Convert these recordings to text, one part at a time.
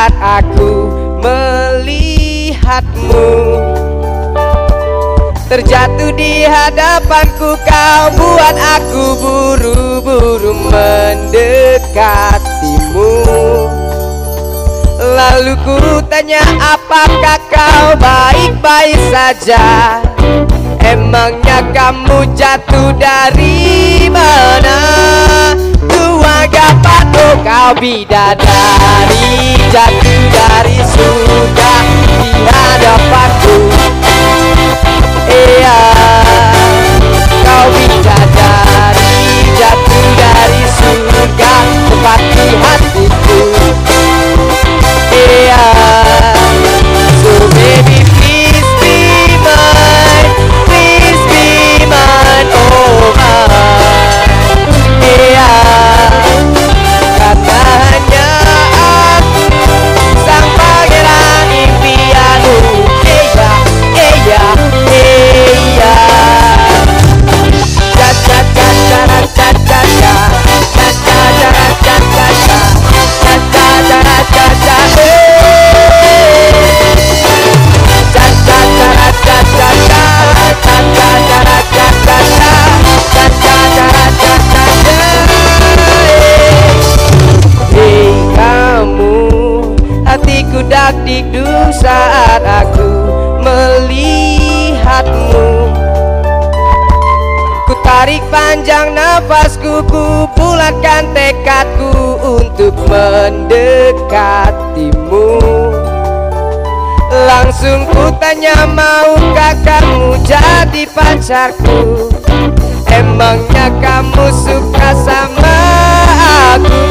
saat aku melihatmu. Terjatuh di hadapanku kau buat aku buru-buru mendekatimu. Lalu ku tanya apakah kau baik-baik saja? Emangnya kamu jatuh dari mana? Bidadari Jatuh dari surga di hadapanku Dikduk saat aku melihatmu. Ku tarik panjang nafasku Ku bulatkan tekadku Untuk mendekatimu. Langsung ku tanya Maukah kamu jadi pacarku? Emangnya kamu suka sama aku?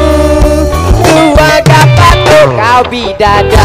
Tua gapato kau bidadari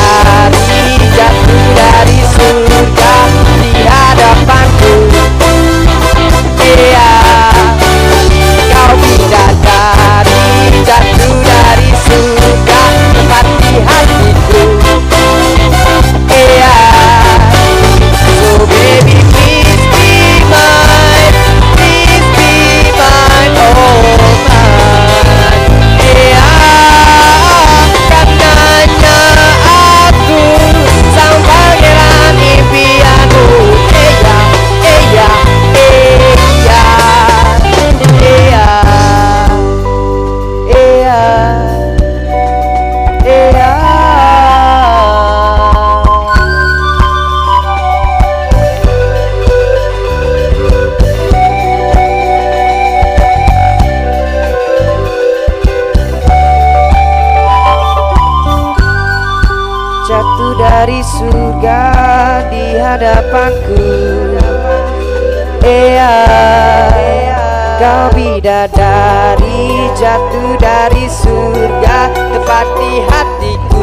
dari surga di hadapanku. Ea Kau bidadari jatuh dari surga Tepat di hatiku